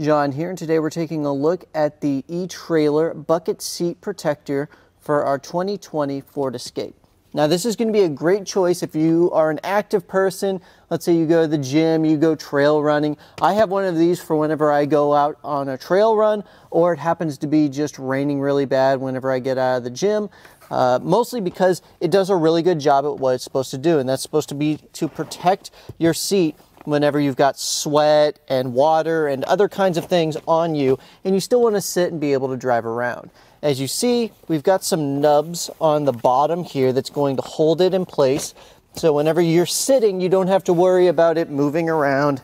John here, and today we're taking a look at the etrailer bucket seat protector for our 2020 Ford Escape. Now this is going to be a great choice if you are an active person. Let's say you go to the gym, you go trail running. I have one of these for whenever I go out on a trail run or it happens to be just raining really bad whenever I get out of the gym. Uh, mostly because it does a really good job at what it's supposed to do and that's supposed to be to protect your seat whenever you've got sweat and water and other kinds of things on you and you still want to sit and be able to drive around. As you see, we've got some nubs on the bottom here that's going to hold it in place. So whenever you're sitting, you don't have to worry about it moving around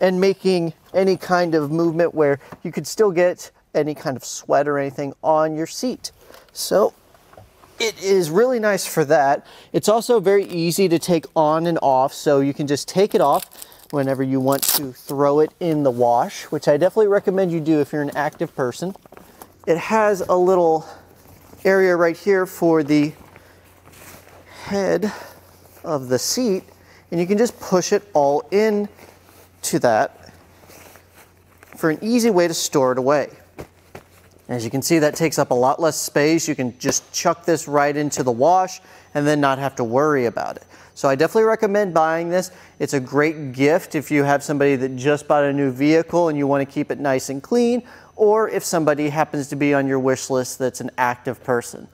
and making any kind of movement where you could still get any kind of sweat or anything on your seat. So it is really nice for that. It's also very easy to take on and off, so you can just take it off whenever you want to throw it in the wash, which I definitely recommend you do if you're an active person. It has a little area right here for the head of the seat, and you can just push it all in to that for an easy way to store it away. As you can see, that takes up a lot less space. You can just chuck this right into the wash and then not have to worry about it. So I definitely recommend buying this. It's a great gift if you have somebody that just bought a new vehicle and you want to keep it nice and clean, or if somebody happens to be on your wish list that's an active person.